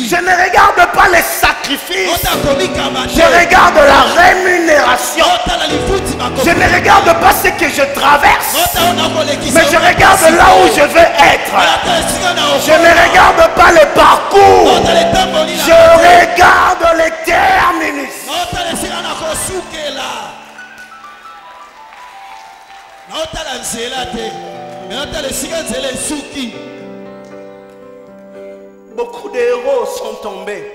Je ne regarde pas les sacrifices. Je regarde la rémunération. Je ne regarde pas ce que je traverse. Mais je regarde là où je veux être. Je ne regarde pas le parcours. Je regarde les terminus. naotala esika na kosukela naotala nzela te me naotala esika nzela esuki Beaucoup de héros sont tombés.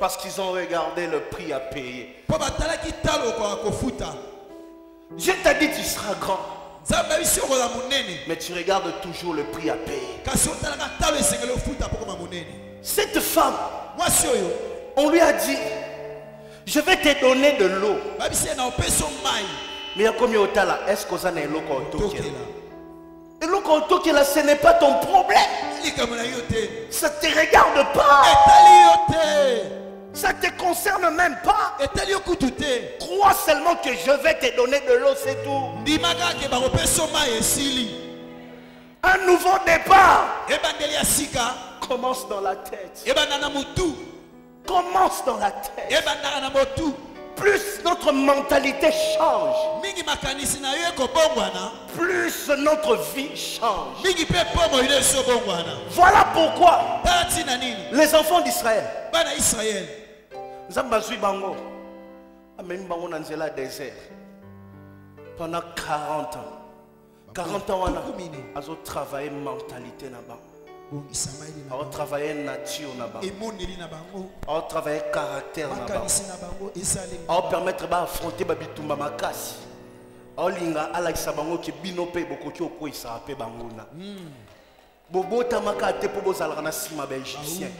Parce qu'ils ont regardé le prix à payer. Dieu t'a dit tu seras grand, mais tu regardes toujours le prix à payer. Cette femme, on lui a dit, je vais te donner de l'eau. Mais il y a combien au là? Est-ce qu'on eloko otokela ce n'est pas ton problème. Na yo te ça te regarde pas. Etali yo te ça te concerne même pas. Crois seulement que je vais te donner de l'eau c'est tout. Un nouveau départ. Commence dans la tête. Commence dans la tête plus notre mentalité change, plus notre vie change. Voilà pourquoi les enfants d'Israël, ya désert. Pendant 40 ans. 40 ans wana Tukumine. azotravaille mentalité bango, na bango. Azotravaille nature na bango, emoneli na bango. Caractère na bango. na bango aopermettre baaffronte babitumba makasi. Aolinga alakisa bango ke bino mpe bokoki okweyisaka mpe banguna bobotamaka te mpo bozalaka na nsima baegyptien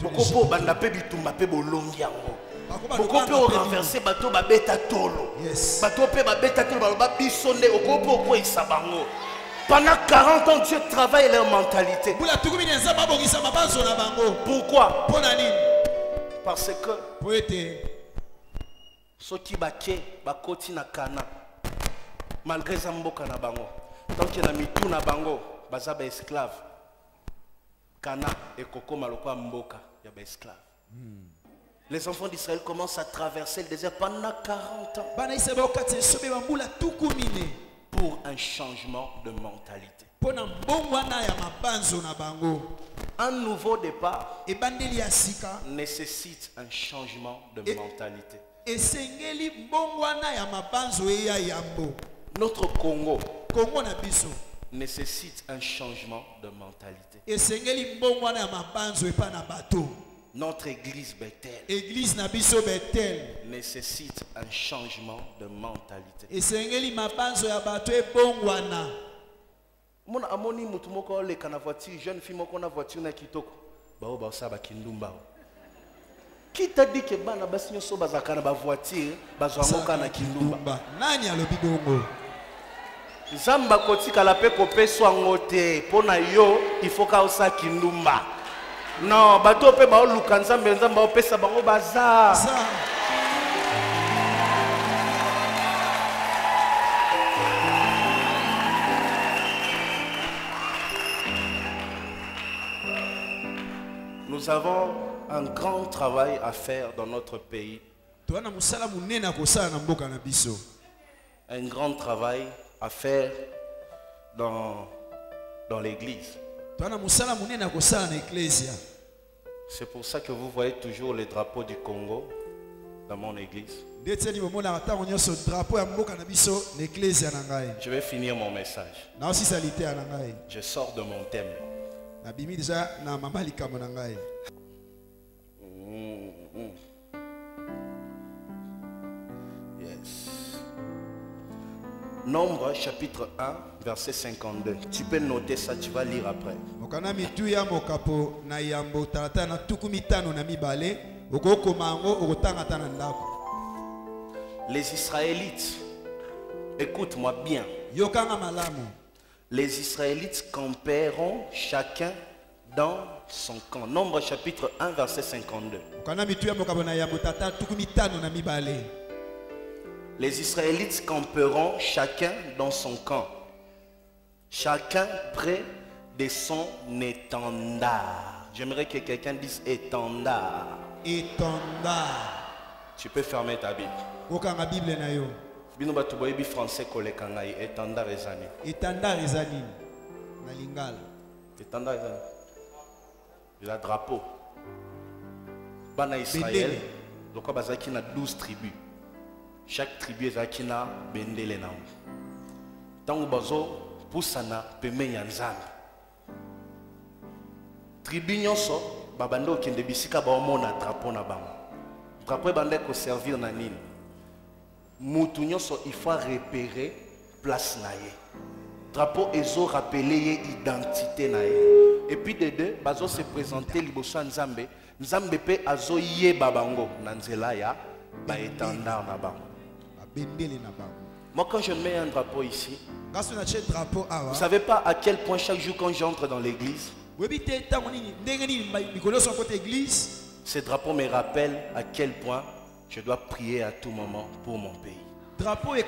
boko mpo obanda mpe bitumba mpe bolongi yango. Boko mpe mpe orenverse bato babeta tolo. Bato mpe babeta tolo baloba biso nde. Oko mpe okweyisa bango pendant 40 ans dieu travaille leur mentalité. Pourquoi? Parce que ete soki bake bakoti na kana malgré eza mboka na bango. Donke na mitu na bango baza baesclave kana ekokoma lokola mboka ya baesclave les enfants d'israël commencent à traverser le désert pendant 40 ans pour un changement de mentalité. Un nouveau départ nécessite un changement de mentalité. notre congo kongo na biso. nécessite un changement de mentalité notre église bethel eglize na biso betel nécessite un changement de mentalité. esengeli mabanzo ya bato ebongwana mona amoni mutu moko oleka na voiture jeune fille moko na voiture na kitoko bao baosala bakindumba o qui t'a dit ke bana basi nyonso bazalaka na bavoiture bazwango kaka na kindumba Kindumba. nani alobi bongo nzambe akotikala mpe kopeswa yango te mpo na yo ifo ka osala kindumba non bato mpe baoluka nzambe bango baza. Nous avons un grand travail à faire dans notre pays. Un grand travail à faire dans, dans l'église. C'est pour ça que vous voyez toujours les drapeaux du Congo dans mon église. Je vais finir mon message. Je sors de mon thème. Yes. Nombre chapitre 1, verset 52. Tu peux noter ça, tu vas lire après. Les Israélites, écoute-moi bien. Les Israélites campèrent chacun dans son camp. Nombre chapitre 1, verset 52. mokanda mitu ya mokapo na yambo tata tuku mitano na mibale Les Israélites camperont chacun dans son camp, chacun près de son étendard. J'aimerais que quelqu'un dise étendard. etondar Tu peux fermer ta Bible. okanga bible na yo. Bino bato boyebi français koleka ngai étendard ezali etandar eza nini na lingala. Étendard ezali eza drapeau. Bana lokola bazalaki na 12 tribus. Chaque tribu ezalaki na bendele na yango. Ntango bazopusana pembeni ya nzambe. Tribu nyonso babandi okende bisika baomona drapeau na bango. Drapeau ebandaki koservir na nini? Mutu nyonso il faut repérer place na ye. Drapeau ezorapele ye identité na ye. Epuis de deux bazose présente liboso ya nzambe. Nzambe mpe azoyeba bango na nzela ya baétendard na bango. Babendele na bango moi quand je mets un drapeau ici drapeau vous awa savez pas à quel point chaque jour quand j'entre dans l'église ce drapeau me rappelle à quel point je dois prier à tout moment pour mon pays. Drapeau et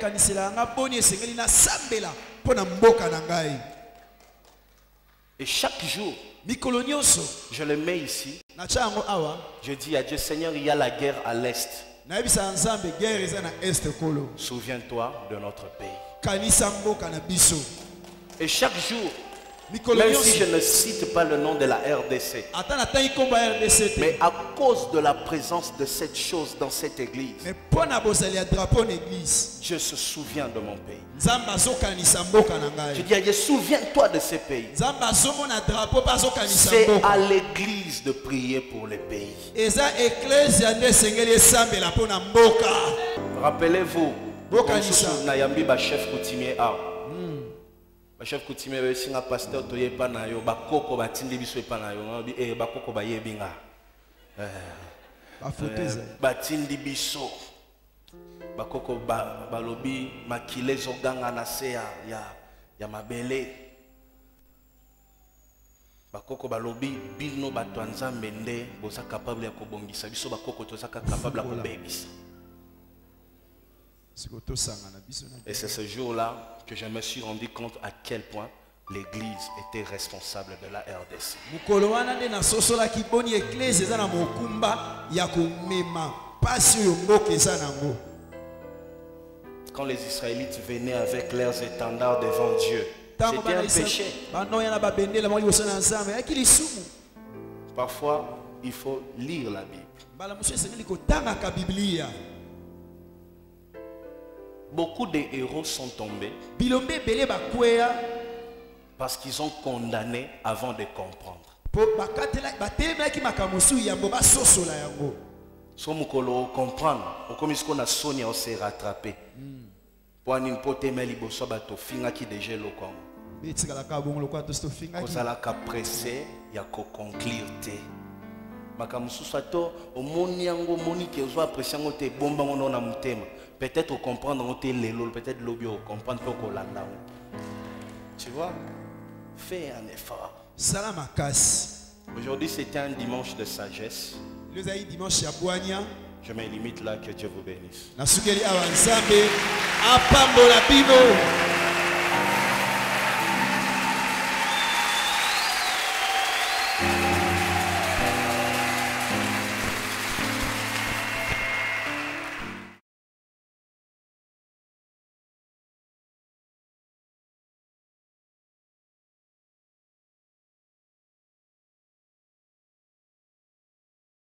chaque jour je le mets ici. Je dis à Dieu Seigneur il y a la guerre à l'est Souviens-toi de notre pays. Et chaque jour, même si je ne cite pas le nom de la RDC, mais à cause de la présence de cette chose dans cette église, je me souviens de mon pays. Je dis, je souviens-toi de ces pays. C'est à l'église de prier pour les pays. Rappelez-vous, bachef coutumier awa bachef coutumier besinga pasteur toye epa na yo. Bakoko batindi biso epa na yo. Eh, bakoko bayebi nga. Eh, batindi biso. Bakoko ba- balobi makila ezoganga na se ya, mabele. Bakoko balobi bino bato ya nzambe nde boza kapable ya kobongisa. Biso bakoko tozaka kapable ya kobebisa Et c'est ce jour-là que je me suis rendu compte à quel point l'Église était responsable de la RDC. Quand les Israélites venaient avec leurs étendards devant Dieu, c'était un péché. Parfois, il faut lire la Bible. Beaucoup de héros sont tombés parce qu'ils ont condamné avant de comprendre. mpo bakatela- batelemelaki makambo mosusu yambo basosola yango So mokolo comprendre, okomi siko na soni ya se rattraper. Po anini po tema liboso ya bato ofingaki deja eloko yango. etikalaka bongo lokola tosi tofingaki kozalaka presse ya koconclure te makambo mosusu ato omoni yango omoni ke ozwa apresse yango te ebombango nao na motema peut-être ocomprendre yango te lelo peut-être ocomprendre mpe okolanda yango tu vois? Fais un effort. Sala makasi aujourd'hui c'était un dimanche de sagesse. Ezali dimanche ya bwania je me limite là que dieu vous bénisse. Nasukeli